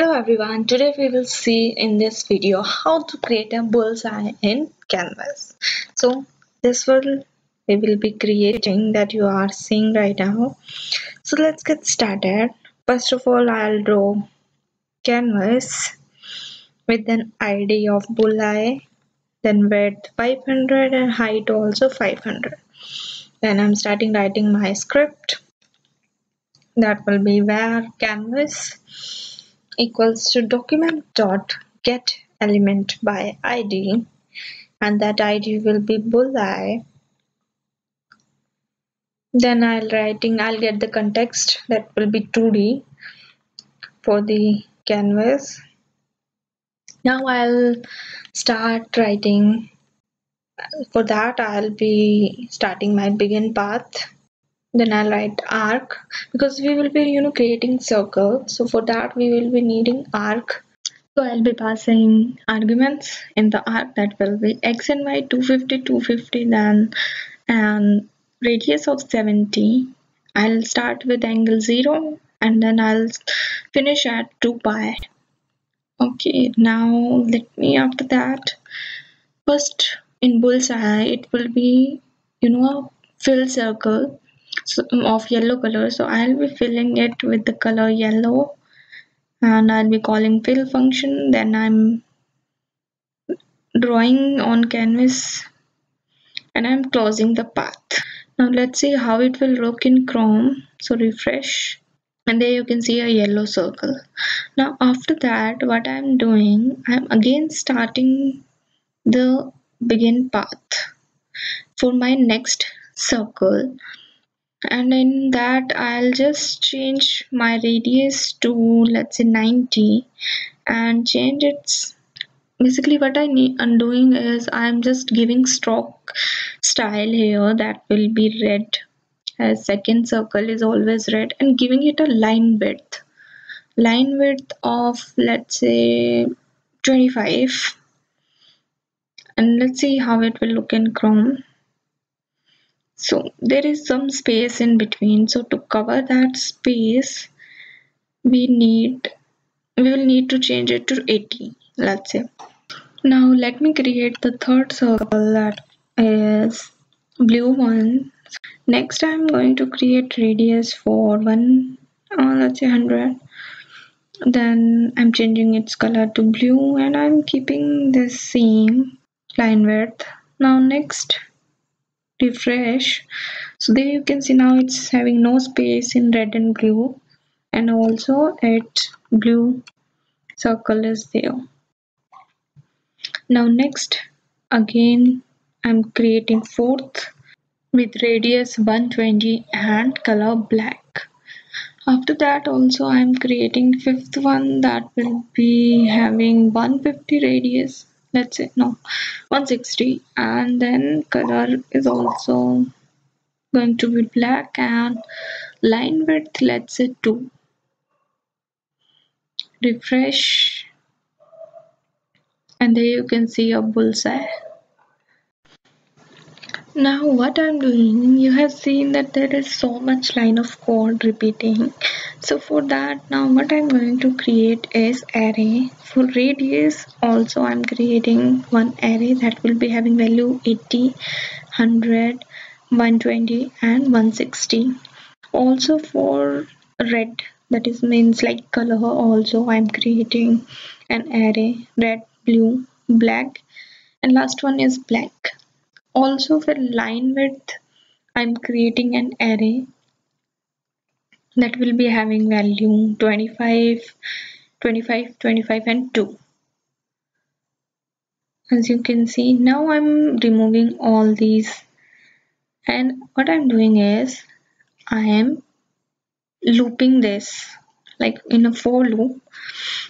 Hello everyone, today we will see in this video how to create a bullseye in canvas. So this will we will be creating that you are seeing right now. So let's get started. First of all I'll draw canvas with an ID of bullseye then width 500 and height also 500. Then I'm starting writing my script that will be where canvas equals to document dot get element by id and that id will be bullseye. Then I'll writing I'll get the context that will be 2d for the canvas. Now I'll start writing. For that I'll be starting my begin path then I'll write arc because we will be you know creating circle. So for that we will be needing arc. So I'll be passing arguments in the arc that will be x and y 250 250 then and radius of 70 I'll start with angle 0 and then I'll finish at 2 pi. Okay now let me after that first in bullseye it will be you know a fill circle Mm, of yellow color. So I'll be filling it with the color yellow. And I'll be calling fill function. Then I'm drawing on canvas. And I'm closing the path. Now let's see how it will look in chrome. So refresh. And there you can see a yellow circle. Now after that what I'm doing I'm again starting the begin path for my next circle and in that I'll just change my radius to let's say 90 and change its basically what I need I'm doing is I'm just giving stroke style here that will be red. As second circle is always red and giving it a line width. Line width of let's say 25 and let's see how it will look in chrome so there is some space in between. So to cover that space we need we will need to change it to 80 let's say. Now let me create the third circle that is blue one. Next i'm going to create radius for one uh, let's say 100 then i'm changing its color to blue and i'm keeping the same line width. Now next refresh so there you can see now it's having no space in red and blue. And also its blue circle is there. Now next again I'm creating fourth with radius 120 and color black. After that also I'm creating fifth one that will be having 150 radius let's say no. 160 and then color is also going to be black and line width let's say 2 refresh. And there you can see a bullseye now what I'm doing you have seen that there is so much line of code repeating. So for that now what I'm going to create is array. For radius also I'm creating one array that will be having value 80 100 120 and 160 also for red that is means like color also I'm creating an array. Red blue black and last one is black also for line width I'm creating an array that will be having value 25 25 25 and 2 as you can see now I'm removing all these. And what I'm doing is I am looping this like in a for loop.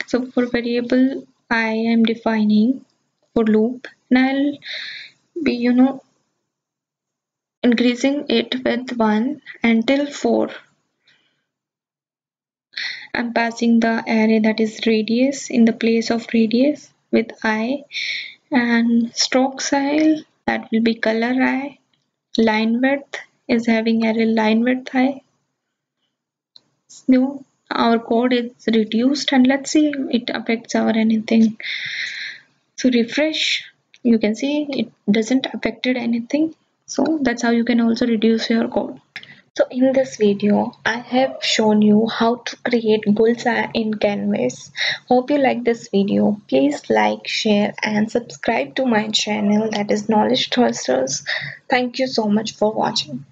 So for variable I am defining for loop. And I'll be you know increasing it with 1 until 4 I'm passing the array that is radius in the place of radius with i and stroke style that will be color i. Line width is having array line width i. So our code is reduced and let's see if it affects our anything. So refresh you can see it doesn't affected anything so that's how you can also reduce your code so in this video, I have shown you how to create bullseye in Canvas. Hope you like this video. Please like, share and subscribe to my channel that is Knowledge Thrusters. Thank you so much for watching.